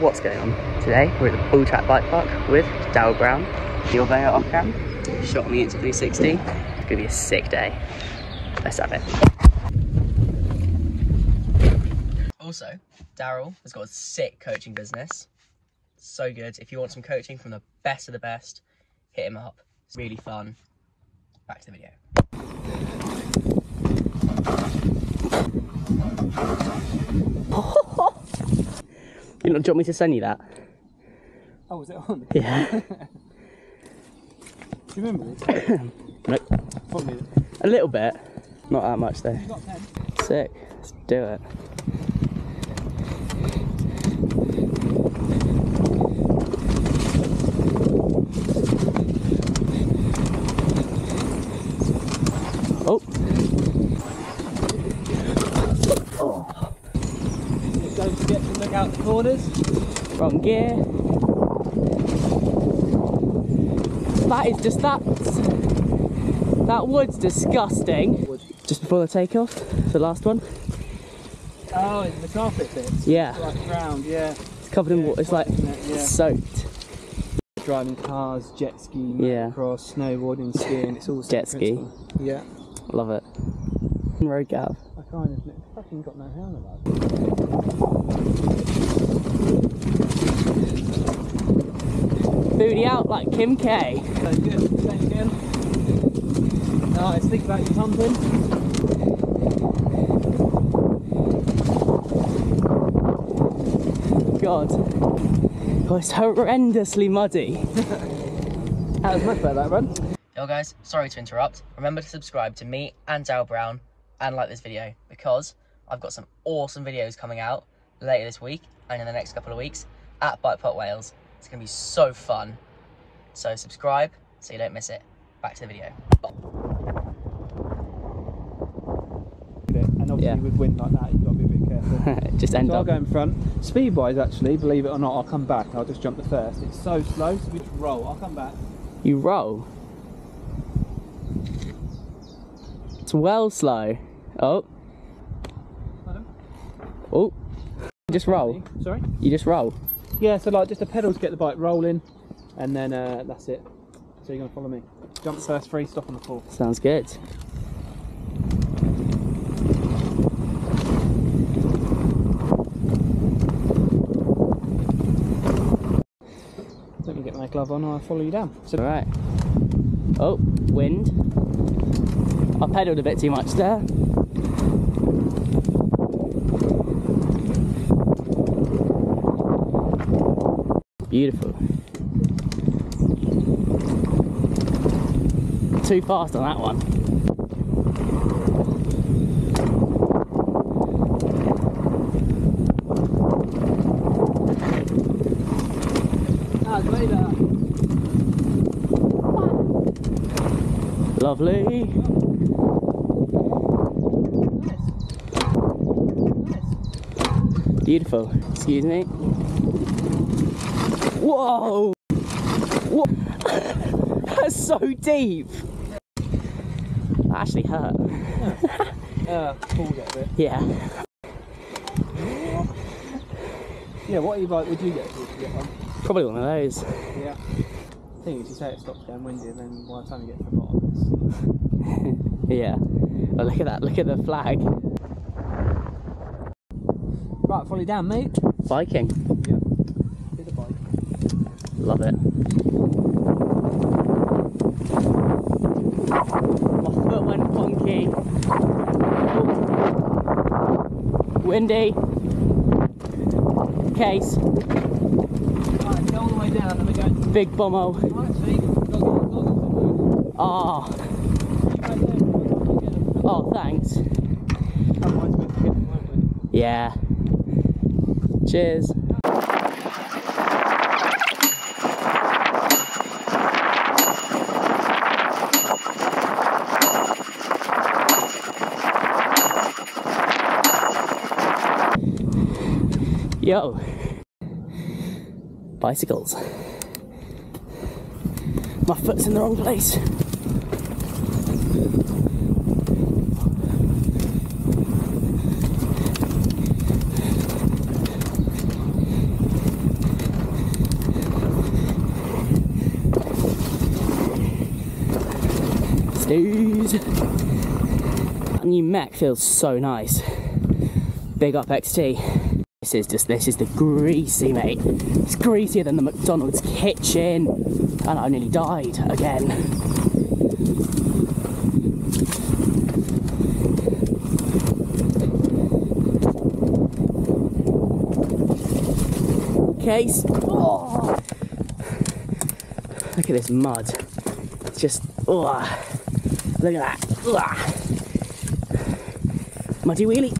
what's going on? Today we're at the Bull Track Bike Park with Daryl Brown, your Vega off cam, shot on the Insta 360. It's gonna be a sick day. Let's have it. Also, Daryl has got a sick coaching business. So good. If you want some coaching from the best of the best, hit him up. It's really fun. Back to the video. You know, do you want me to send you that? Oh, was it on? Yeah. Do you remember this? nope. Probably. A little bit. Not that much though. You got a pen? Sick. Let's do it. Oh, Just don't forget to look out the corners. wrong gear. That is just that. That wood's disgusting. Wood. Just before the takeoff, the last one. Oh, it's the carpet bits. Yeah, Like ground, yeah. it's covered in water. It's like it? Yeah. soaked. Driving cars, jet ski, Yeah. motocross, snowboarding, skiing, it's all Jet ski. principle. Yeah. Love it. Road gap. I kind of fucking got no helmet about Booty out like Kim K. So good. Thanks again. Nice. Think about your pumping. God. Oh, it's horrendously muddy. That was much better, that run. Yo guys, sorry to interrupt. Remember to subscribe to me and Daryl Brown and like this video because I've got some awesome videos coming out later this week and in the next couple of weeks at BikePark Wales. It's gonna be so fun. So subscribe so you don't miss it. Back to the video. And obviously Yeah. with wind like that, you've got to be a bit careful. Just end So I'll go in front. Speed wise, actually, believe it or not, I'll come back. I'll just jump the first. It's so slow, so we just roll. I'll come back. You roll. It's well slow. Oh, Pardon? Oh. you Just roll. Sorry? You just roll. Yeah, so like just the pedals get the bike rolling, and then uh, that's it. So you're going to follow me. Jump first three, stop on the fourth. Sounds good. Let me get my glove on, I'll follow you down. So All right. Oh, wind. I pedalled a bit too much there. Beautiful. Too fast on that one. Lovely. Nice. Nice. Beautiful. Excuse me. Whoa! Whoa! That's so deep. That actually hurt. Uh, pulled it a bit. Yeah. Yeah, what e-bike would you get to if you get one? Probably one of those. Yeah. The thing is, you say it stops getting windy, and then by the time you get to the bottom, it's... Yeah. Oh, look at that. Look at the flag. Right, fully down, mate. Viking. Yeah. Hit the bike. Love it. My foot went funky. Windy. Case. Right, all the way down, then we go. Big bummo. Ah. go. Right there. Go, get it. Oh, thanks. Otherwise, we'd forget them, won't we? Yeah. Cheers. Yo! Bicycles. My foot's in the wrong place. Snooze. That new Mac feels so nice. Big up XT. This is just, this is the greasy, mate. It's greasier than the McDonald's kitchen. And I nearly died again. Case. Oh. Look at this mud. It's just, oh. Look at that. Ugh. Muddy wheelie.